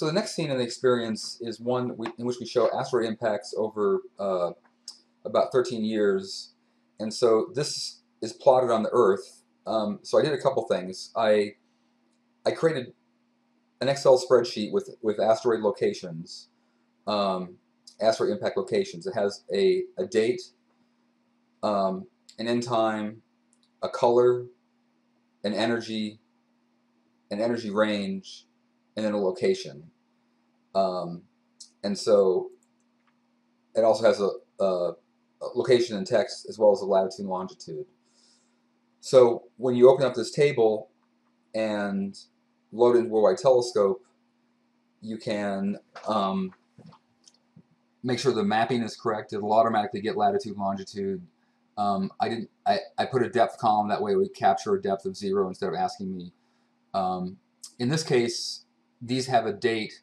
so the next scene in the experience is one in which we show asteroid impacts over uh, about 13 years, and so this is plotted on the Earth. Um, so I did a couple things. I I created an Excel spreadsheet with with asteroid locations, um, asteroid impact locations. It has a a date, um, an end time, a color, an energy, an energy range, and then a location. Um, and so it also has a, a, location and text as well as a latitude and longitude. So when you open up this table and load into Worldwide Telescope, you can um, make sure the mapping is correct. It'll automatically get latitude, longitude. Um, I didn't. I, I put a depth column that way we capture a depth of zero instead of asking me. Um, in this case, these have a date.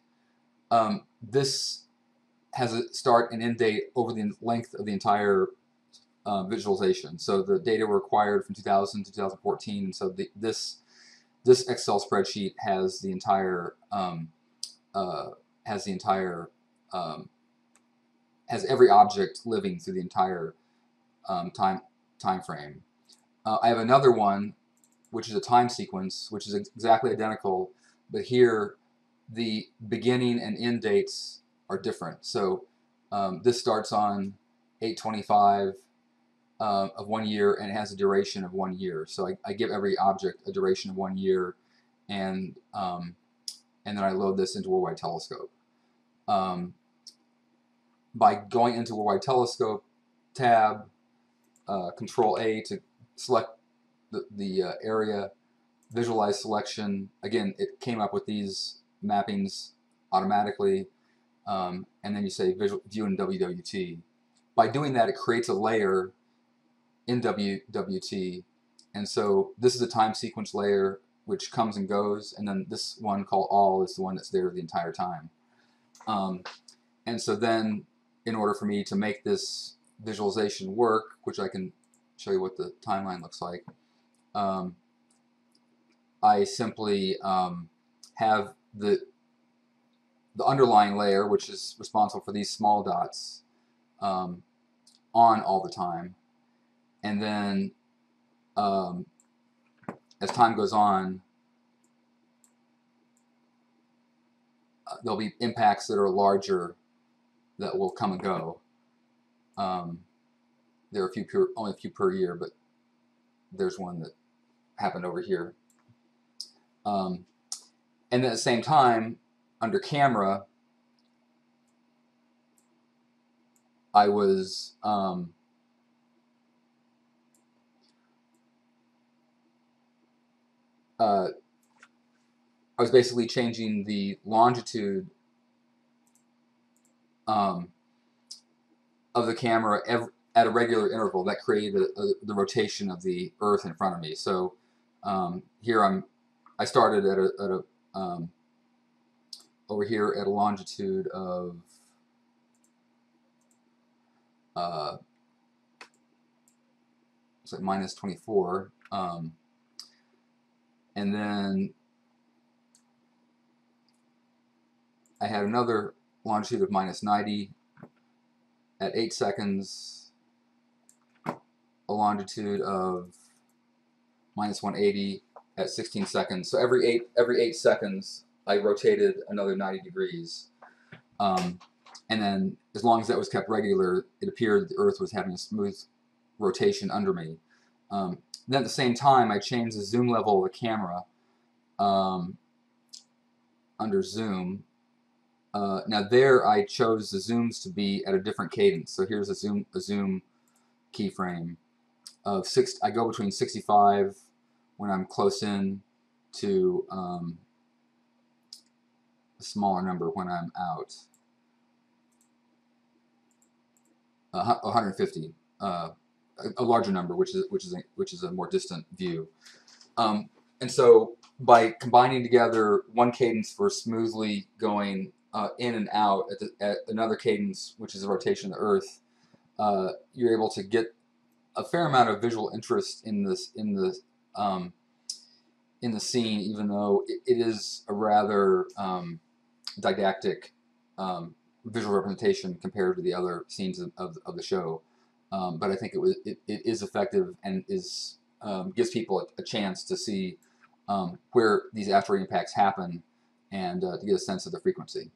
Um, this has a start and end date over the length of the entire uh, visualization. So the data were acquired from 2000 to 2014, and so the, this this Excel spreadsheet has the entire um, uh, has the entire um, has every object living through the entire um, time time frame. Uh, I have another one, which is a time sequence, which is exactly identical, but here the beginning and end dates are different. So um, this starts on 825 uh, of one year and it has a duration of one year. So I, I give every object a duration of one year and um, and then I load this into Worldwide Telescope. Um, by going into Worldwide Telescope tab, uh, Control A to select the, the uh, area, visualize selection. Again, it came up with these mappings automatically, um, and then you say visual, view in WWT. By doing that, it creates a layer in WWT, and so this is a time sequence layer which comes and goes, and then this one called all is the one that's there the entire time. Um, and so then, in order for me to make this visualization work, which I can show you what the timeline looks like, um, I simply um, have the the underlying layer, which is responsible for these small dots, um, on all the time. And then um, as time goes on, uh, there'll be impacts that are larger that will come and go. Um, there are a few per, only a few per year, but there's one that happened over here. Um, and at the same time, under camera, I was um, uh, I was basically changing the longitude um, of the camera at a regular interval. That created a, a, the rotation of the Earth in front of me. So um, here I'm, I started at a, at a um, over here at a longitude of uh, it's like minus 24 um, and then I had another longitude of minus 90 at 8 seconds a longitude of minus 180 at 16 seconds so every 8 every 8 seconds I rotated another 90 degrees. Um, and then as long as that was kept regular, it appeared the Earth was having a smooth rotation under me. Um, then at the same time, I changed the zoom level of the camera um, under zoom. Uh, now there I chose the zooms to be at a different cadence. So here's a zoom a zoom keyframe of six. I go between 65 when I'm close in to um, a smaller number when I'm out. Uh, 150, uh, a, a, larger number, which is which is a, which is a more distant view. Um, and so by combining together one cadence for smoothly going uh, in and out at, the, at, another cadence, which is the rotation of the Earth, uh, you're able to get a fair amount of visual interest in this in the um, in the scene, even though it, it is a rather um, didactic um, visual representation compared to the other scenes of, of, of the show. Um, but I think it was it, it is effective and is um, gives people a, a, chance to see where these asteroid impacts happen and uh, to get a sense of the frequency.